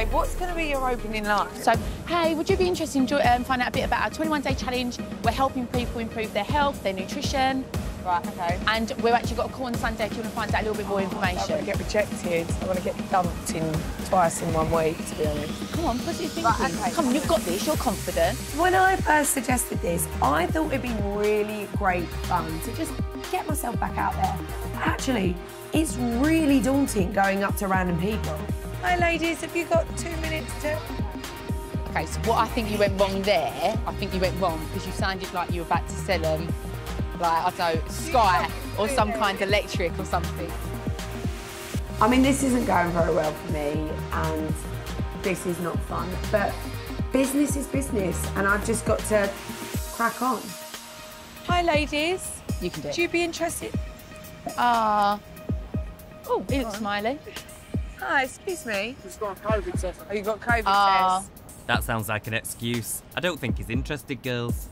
Okay, what's going to be your opening line? So, hey, would you be interested in um, finding out a bit about our 21 day challenge? We're helping people improve their health, their nutrition, Right, okay. and we've actually got a call on Sunday if you want to find out a little bit more information. I want to get rejected. I want to get dumped in twice in one week, to be honest. Come on, positive thinking. Right, okay. Come on, you've got this, you're confident. When I first suggested this, I thought it'd be really great fun to just get myself back out there. Actually, it's really daunting going up to random people. Hi, ladies. Have you got two minutes to... Okay, so what I think you went wrong there, I think you went wrong because you sounded like you were about to sell them, like, I don't know, Sky or some kind of electric or something. I mean, this isn't going very well for me, and this is not fun. But business is business, and I've just got to crack on. Hi, ladies. You can do Would it. you be interested? Ah. oh, he looks smiley. Hi, excuse me. He's got a COVID test. Oh, you got COVID Ah. test? That sounds like an excuse. I don't think he's interested, girls.